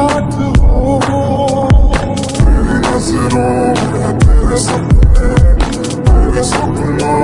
start to hold. Baby, that's it all, that bit is something Baby,